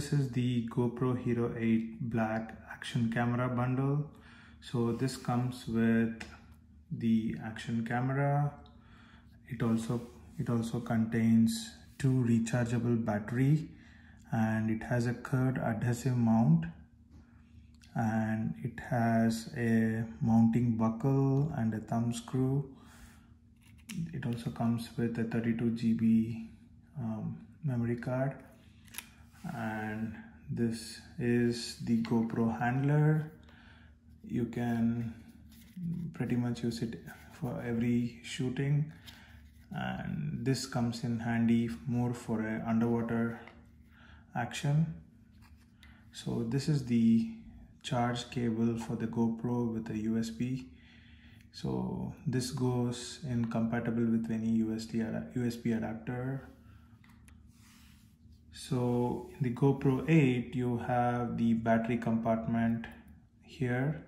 this is the GoPro Hero 8 Black action camera bundle. So this comes with the action camera. It also it also contains two rechargeable battery and it has a curved adhesive mount and it has a mounting buckle and a thumb screw. It also comes with a 32 GB um, memory card and this is the GoPro handler. You can pretty much use it for every shooting. And this comes in handy more for a underwater action. So this is the charge cable for the GoPro with a USB so this goes in compatible with any USB, USB adapter so in the GoPro 8 you have the battery compartment here.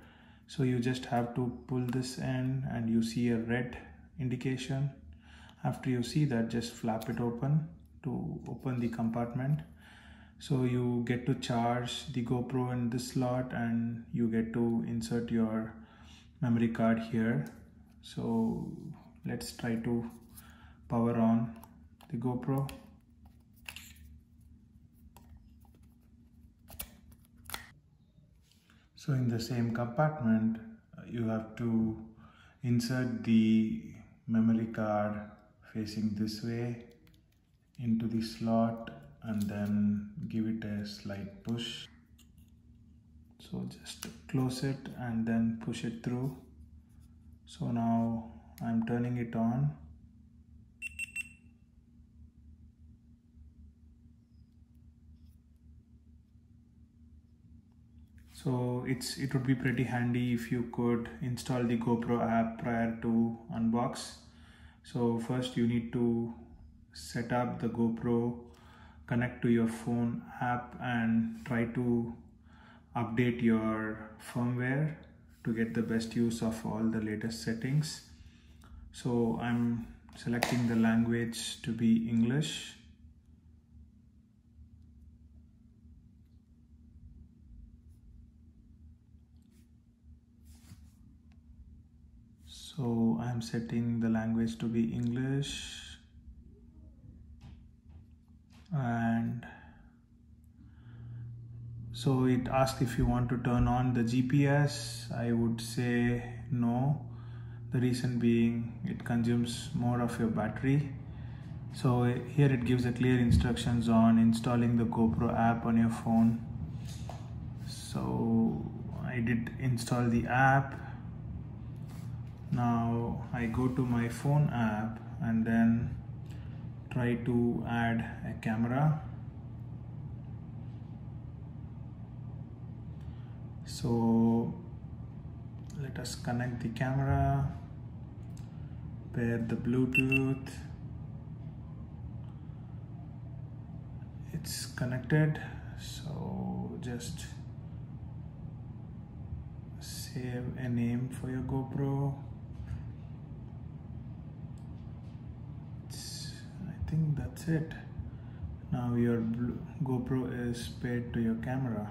So you just have to pull this in and you see a red indication. After you see that just flap it open to open the compartment. So you get to charge the GoPro in this slot and you get to insert your memory card here. So let's try to power on the GoPro So in the same compartment, uh, you have to insert the memory card facing this way into the slot and then give it a slight push. So just close it and then push it through. So now I'm turning it on so it's it would be pretty handy if you could install the GoPro app prior to unbox. So first you need to set up the GoPro connect to your phone app and try to update your firmware to get the best use of all the latest settings. So I'm selecting the language to be English so I'm setting the language to be English. And so it asks if you want to turn on the GPS I would say no. The reason being it consumes more of your battery. So here it gives a clear instructions on installing the GoPro app on your phone. So I did install the app now I go to my phone app and then try to add a camera. So let us connect the camera pair the Bluetooth. It's connected so just save a name for your GoPro think that's it. Now your GoPro is paired to your camera.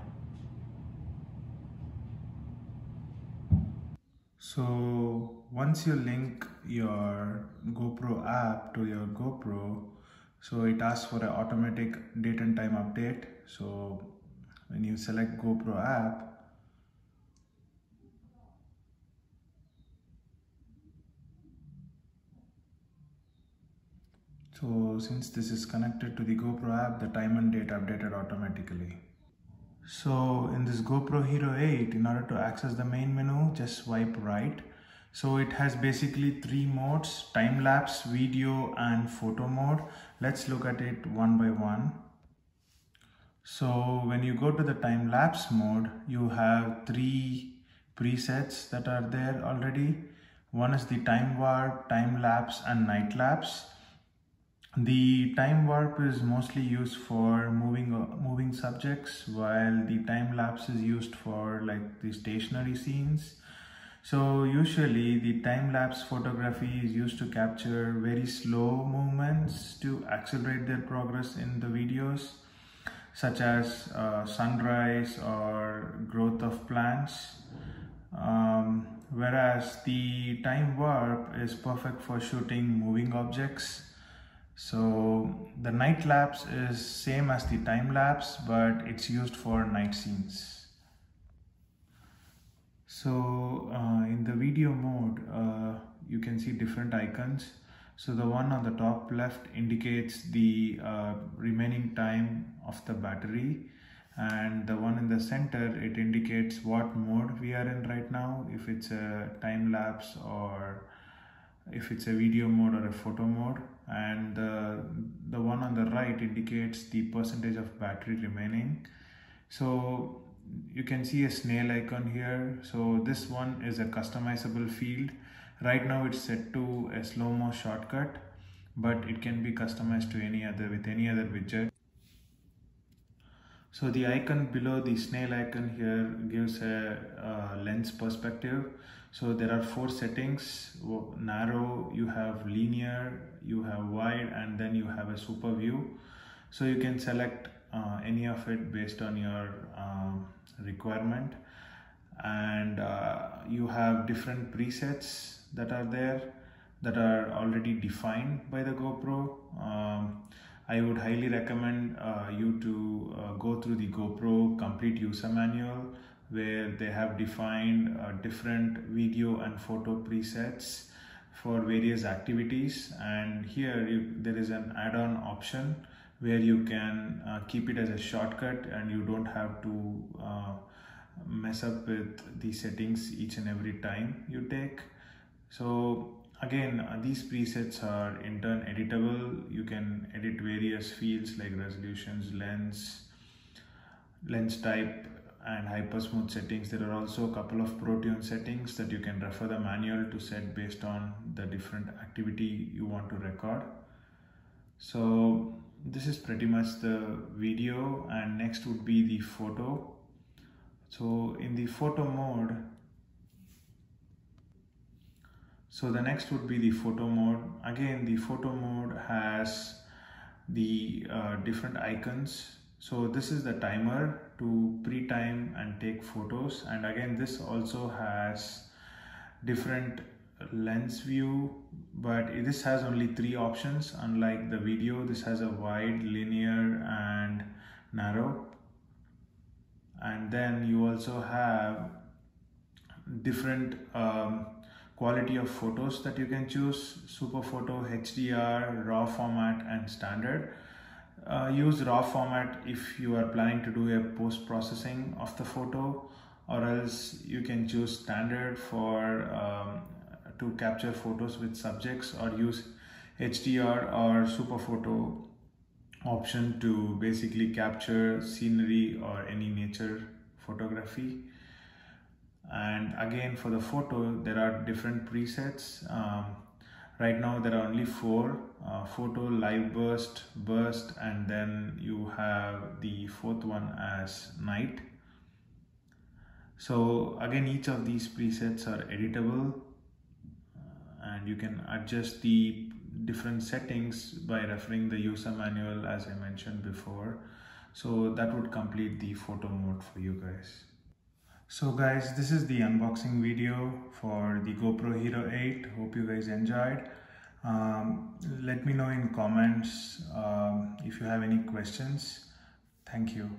So once you link your GoPro app to your GoPro so it asks for an automatic date and time update. So when you select GoPro app So since this is connected to the GoPro app, the time and date updated automatically. So in this GoPro Hero 8, in order to access the main menu, just swipe right. So it has basically three modes, time lapse, video and photo mode. Let's look at it one by one. So when you go to the time lapse mode, you have three presets that are there already. One is the time warp, time lapse and night lapse. The time warp is mostly used for moving uh, moving subjects while the time lapse is used for like the stationary scenes. So usually the time lapse photography is used to capture very slow movements to accelerate their progress in the videos. such as uh, sunrise or growth of plants. Um, whereas the time warp is perfect for shooting moving objects. So the night lapse is same as the time lapse, but it's used for night scenes. So uh, in the video mode, uh, you can see different icons. So the one on the top left indicates the uh, remaining time of the battery and the one in the center it indicates what mode we are in right now if it's a time lapse or if it's a video mode or a photo mode and the, the one on the right indicates the percentage of battery remaining. So you can see a snail icon here. So this one is a customizable field. Right now it's set to a slow-mo shortcut but it can be customized to any other with any other widget. So the icon below the snail icon here gives a, a lens perspective. So there are four settings, narrow, you have linear, you have wide and then you have a super view. So you can select uh, any of it based on your um, requirement and uh, you have different presets that are there that are already defined by the GoPro. Um, I would highly recommend uh, you to uh, go through the GoPro complete user manual where they have defined uh, different video and photo presets for various activities and here you, there is an add-on option where you can uh, keep it as a shortcut and you don't have to uh, mess up with the settings each and every time you take so Again, uh, these presets are in turn editable. You can edit various fields like resolutions, lens, lens type, and hypersmooth settings. There are also a couple of ProTune settings that you can refer the manual to set based on the different activity you want to record. So this is pretty much the video and next would be the photo. So in the photo mode, so the next would be the photo mode. Again, the photo mode has the uh, different icons. So this is the timer to pre-time and take photos. And again, this also has different lens view, but this has only three options. Unlike the video, this has a wide, linear and narrow. And then you also have different um, quality of photos that you can choose super photo hdr raw format and standard uh, use raw format if you are planning to do a post processing of the photo or else you can choose standard for um, to capture photos with subjects or use hdr or super photo option to basically capture scenery or any nature photography. And again for the photo there are different presets. Um, right now there are only four uh, photo live burst burst and then you have the fourth one as night. So again each of these presets are editable uh, and you can adjust the different settings by referring the user manual as I mentioned before. So that would complete the photo mode for you guys so guys, this is the unboxing video for the GoPro Hero 8. Hope you guys enjoyed. Um, let me know in comments um, if you have any questions. Thank you.